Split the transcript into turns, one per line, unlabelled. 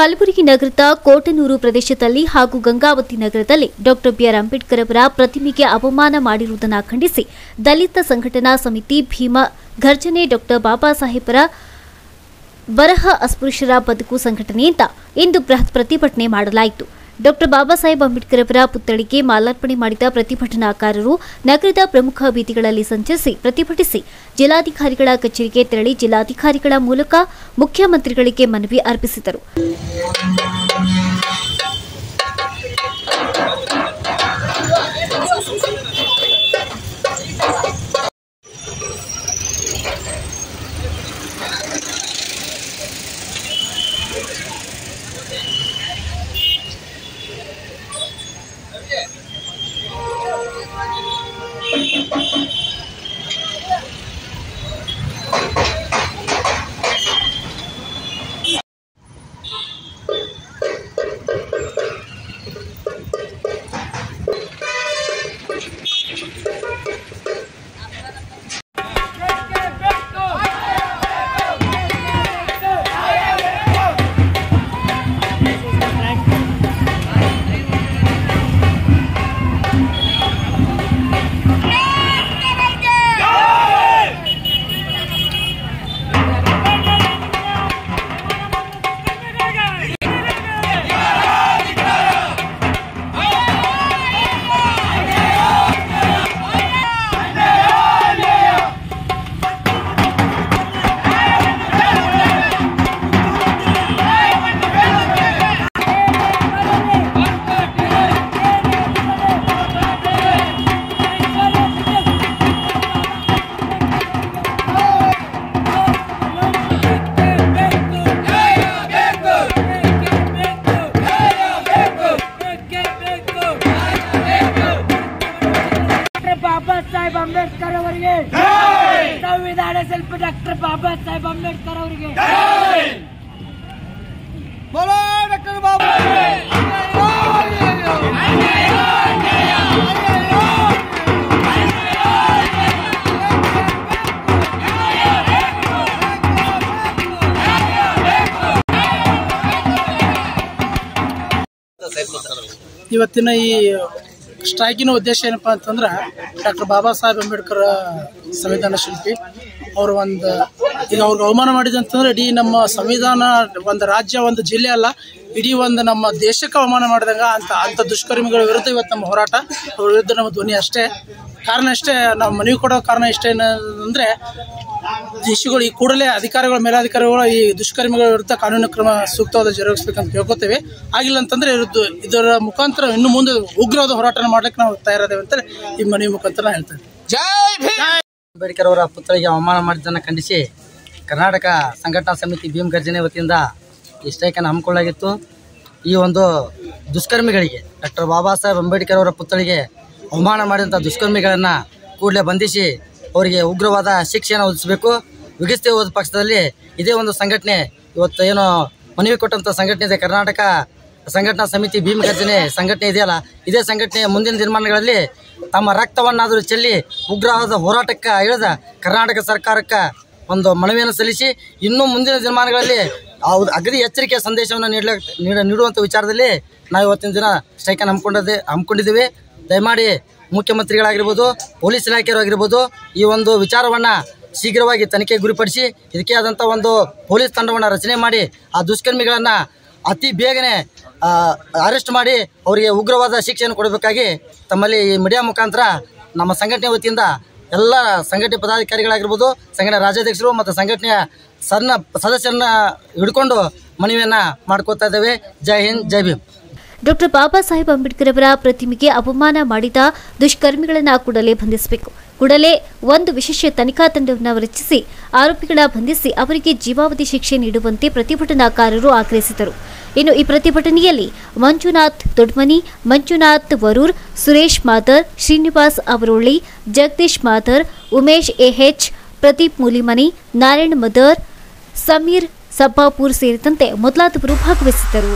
ಕಲಬುರಗಿ ನಗರದ ಕೋಟನೂರು ಪ್ರದೇಶದಲ್ಲಿ ಹಾಗೂ ಗಂಗಾವತಿ ನಗರದಲ್ಲಿ ಡಾಕ್ಟರ್ ಬಿಆರ್ ಅಂಬೇಡ್ಕರ್ ಅವರ ಪ್ರತಿಮೆಗೆ ಅವಮಾನ ಮಾಡಿರುವುದನ್ನು ಖಂಡಿಸಿ ದಲಿತ ಸಂಘಟನಾ ಸಮಿತಿ ಭೀಮ ಘರ್ಜನೆ ಡಾಕ್ಟರ್ ಬಾಬಾ ಸಾಹೇಬರ ಬರಹ ಅಸ್ಪೃಶ್ಯರ ಬದುಕು ಸಂಘಟನೆಯಿಂದ ಇಂದು ಬೃಹತ್ ಪ್ರತಿಭಟನೆ ಮಾಡಲಾಯಿತು. ಡಾಕ್ಟರ್ ಬಾಬಾ ಸಾಹೇಬ್ ಅಂಬೇಡ್ಕರ್ ಅವರ ಪುತ್ಥಳಿಗೆ ಮಾಲಾರ್ಪಣೆ ಮಾಡಿದ ಪ್ರತಿಭಟನಾಕಾರರು ನಗರದ ಪ್ರಮುಖ ಬೀದಿಗಳಲ್ಲಿ ಸಂಚರಿಸಿ ಪ್ರತಿಭಟಿಸಿ ಜಿಲ್ಲಾಧಿಕಾರಿಗಳ ಕಚೇರಿಗೆ ತೆರಳಿ ಜಿಲ್ಲಾಧಿಕಾರಿಗಳ ಮೂಲಕ ಮುಖ್ಯಮಂತ್ರಿಗಳಿಗೆ ಮನವಿ ಅರ್ಪಿಸಿದರು.
ಸಾಹೇಬ್ ಅಂಬೇಡ್ಕರ್ ಅವರಿಗೆ. ಸಂವಿಧಾನ ಶಿಲ್ಪಿ ಡಾಕ್ಟರ್ ಬಾಬಾ ಸಾಹೇಬ್ ಅಂಬೇಡ್ಕರ್ ಅವರಿಗೆ.
ಇವತ್ತಿನ ಈ ಸ್ಟ್ರೈಕಿನ ಉದ್ದೇಶ ಏನಪ್ಪ ಅಂತಂದ್ರೆ ಡಾಕ್ಟರ್ ಬಾಬಾ ಸಾಹೇಬ್ ಅಂಬೇಡ್ಕರ್ ಸಂವಿಧಾನ ಶಿಲ್ಪಿ. ಅವರು ಒಂದು, ಈಗ ಅವ್ರಿಗೆ ಅವಮಾನ ಮಾಡಿದೆ ಅಂತಂದ್ರೆ ಇಡೀ ನಮ್ಮ ಸಂವಿಧಾನ ಒಂದು ರಾಜ್ಯ, ಒಂದು ಜಿಲ್ಲೆ ಅಲ್ಲ, ಇಡೀ ಒಂದು ನಮ್ಮ ದೇಶಕ್ಕೆ ಅವಮಾನ ಮಾಡಿದಂಗ ಅಂತ ಅಂತ ದುಷ್ಕರ್ಮಿಗಳ ವಿರುದ್ಧ ಇವತ್ತು ನಮ್ಮ ಹೋರಾಟ. ಅವ್ರ ವಿರುದ್ಧ ನಮ್ಮ ಧ್ವನಿ ಅಷ್ಟೇ. ಕಾರಣ ಅಷ್ಟೇ ನಾವು ಮನವಿ ಕೊಡೋ ಕಾರಣ ಇಷ್ಟೇ ದೇಶಗಳು ಈ ಕೂಡಲೇ ಅಧಿಕಾರಿಗಳ ಮೇಲಾಧಿಕಾರಿಗಳು ಈ ದುಷ್ಕರ್ಮಿಗಳ ವಿರುದ್ಧ ಕಾನೂನು ಕ್ರಮ ಸೂಕ್ತವಾದ ಜರುಗಿಸಬೇಕಂತ ಕೇಳ್ಕೊತೇವೆ ಆಗಿಲ್ಲ ಅಂತಂದ್ರೆ ಇದರ ಮುಖಾಂತರ ಇನ್ನು ಮುಂದೆ ಉಗ್ರವಾದ ಹೋರಾಟ ಮಾಡ್ಲಿಕ್ಕೆ ನಾವು ತಯಾರಾದೇವೆ ಅಂತ ಈ ಮನವಿ ಮುಖಾಂತರ ಹೇಳ್ತೇವೆ
ಅಂಬೇಡ್ಕರ್ ಅವರ ಪುತ್ರಿಗೆ ಅವಮಾನ ಮಾಡಿದ್ದನ್ನು ಖಂಡಿಸಿ ಕರ್ನಾಟಕ ಸಂಘಟನಾ ಸಮಿತಿ ಭೀಮ್ ಗರ್ಜನೆ ವತಿಯಿಂದ ಈ ಸ್ಟ್ರೈಕನ್ನು ಹಮ್ಮಿಕೊಳ್ಳಲಾಗಿತ್ತು. ಈ ಒಂದು ದುಷ್ಕರ್ಮಿಗಳಿಗೆ ಡಾಕ್ಟರ್ ಬಾಬಾ ಸಾಹೇಬ್ ಅಂಬೇಡ್ಕರ್ ಅವರ ಪುತ್ಥಳಿಗೆ ಅವಮಾನ ಮಾಡಿದಂಥ ದುಷ್ಕರ್ಮಿಗಳನ್ನು ಕೂಡಲೇ ಬಂಧಿಸಿ ಅವರಿಗೆ ಉಗ್ರವಾದ ಶಿಕ್ಷೆಯನ್ನು ಒದಿಸಬೇಕು ವಿಗಿಸ್ತೇ ಹೋದ ಪಕ್ಷದಲ್ಲಿ ಇದೇ ಒಂದು ಸಂಘಟನೆ. ಇವತ್ತು ಏನು ಮನವಿ ಕೊಟ್ಟಂಥ ಸಂಘಟನೆ ಇದೆ. ಕರ್ನಾಟಕ ಸಂಘಟನಾ ಸಮಿತಿ ಭೀಮಗರ್ಜನೆ ಸಂಘಟನೆ ಇದೆಯಲ್ಲ, ಇದೇ ಸಂಘಟನೆ ಮುಂದಿನ ದಿನಮಾನಗಳಲ್ಲಿ ತಮ್ಮ ರಕ್ತವನ್ನಾದರೂ ಚೆಲ್ಲಿ ಉಗ್ರವಾದ ಹೋರಾಟಕ್ಕೆ ಇಳಿದ ಕರ್ನಾಟಕ ಸರ್ಕಾರಕ್ಕೆ ಒಂದು ಮನವಿಯನ್ನು ಸಲ್ಲಿಸಿ, ಇನ್ನೂ ಮುಂದಿನ ದಿನಮಾನಗಳಲ್ಲಿ ಅಗದಿ ಎಚ್ಚರಿಕೆಯ ಸಂದೇಶವನ್ನು ನೀಡಲಿಕ್ಕೆ ನೀಡ ನೀಡುವಂಥ ವಿಚಾರದಲ್ಲಿ ನಾವು ಇವತ್ತಿನ ದಿನ ಸ್ಟ್ರೈಕನ್ನು ಹಮ್ಮಿಕೊಂಡಿದ್ದೆ ಹಮ್ಮಿಕೊಂಡಿದ್ದೀವಿ. ದಯಮಾಡಿ ಮುಖ್ಯಮಂತ್ರಿಗಳಾಗಿರ್ಬೋದು, ಪೊಲೀಸ್ ಇಲಾಖೆಯವರು ಆಗಿರ್ಬೋದು ಈ ಒಂದು ವಿಚಾರವನ್ನು ಶೀಘ್ರವಾಗಿ ತನಿಖೆ ಗುರಿಪಡಿಸಿ, ಇದಕ್ಕೆ ಆದಂಥ ಒಂದು ಪೊಲೀಸ್ ತಂಡವನ್ನು ರಚನೆ ಮಾಡಿ, ಆ ದುಷ್ಕರ್ಮಿಗಳನ್ನು ಅತಿ ಬೇಗನೆ ಅರೆಸ್ಟ್ ಮಾಡಿ, ಅವರಿಗೆ ಉಗ್ರವಾದ ಶಿಕ್ಷೆಯನ್ನು ಕೊಡಬೇಕಾಗಿ ತಮ್ಮಲ್ಲಿ ಈ ಮೀಡಿಯಾ ಮುಖಾಂತರ ನಮ್ಮ ಸಂಘಟನೆ ವತಿಯಿಂದ ಎಲ್ಲ ಸಂಘಟನೆ ಪದಾಧಿಕಾರಿಗಳಾಗಿರ್ಬೋದು, ಸಂಘಟನೆ ರಾಜ್ಯಾಧ್ಯಕ್ಷರು ಮತ್ತು ಸಂಘಟನೆಯ ಸಣ್ಣ ಸದಸ್ಯರನ್ನ ಹಿಡ್ಕೊಂಡು ಮನವಿಯನ್ನು ಮಾಡ್ಕೋತಾ ಇದ್ದೇವೆ. ಜೈ ಹಿಂದ್, ಜೈ ಭೀಮ್.
ಡಾಕ್ಟರ್ ಬಾಬಾ ಸಾಹೇಬ್ ಅಂಬೇಡ್ಕರ್ ಅವರ ಪ್ರತಿಮೆಗೆ ಅವಮಾನ ಮಾಡಿದ ದುಷ್ಕರ್ಮಿಗಳನ್ನು ಕೂಡಲೇ ಬಂಧಿಸಬೇಕು. ಕೂಡಲೇ ಒಂದು ವಿಶೇಷ ತನಿಖಾ ತಂಡವನ್ನು ರಚಿಸಿ, ಆರೋಪಿಗಳ ಬಂಧಿಸಿ ಅವರಿಗೆ ಜೀವಾವಧಿ ಶಿಕ್ಷೆ ನೀಡುವಂತೆ ಪ್ರತಿಭಟನಾಕಾರರು ಆಗ್ರಹಿಸಿದರು. ಇನ್ನು ಈ ಪ್ರತಿಭಟನೆಯಲ್ಲಿ ಮಂಜುನಾಥ್ ದೊಡ್ಮನಿ, ಮಂಜುನಾಥ್ ವರೂರ್, ಸುರೇಶ್ ಮಾದರ್, ಶ್ರೀನಿವಾಸ್ ಅವರೊಳ್ಳಿ, ಜಗದೀಶ್ ಮಾದರ್, ಉಮೇಶ್ ಎಹೆಚ್ ಪ್ರದೀಪ್ ಮೂಲಿಮನಿ, ನಾರಾಯಣ್ ಮದರ್, ಸಮೀರ್ ಸಬ್ಬಾಪುರ್ ಸೇರಿದಂತೆ ಮೊದಲಾದವರು ಭಾಗವಹಿಸಿದ್ದರು.